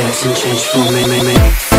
dance and change for me, me, me.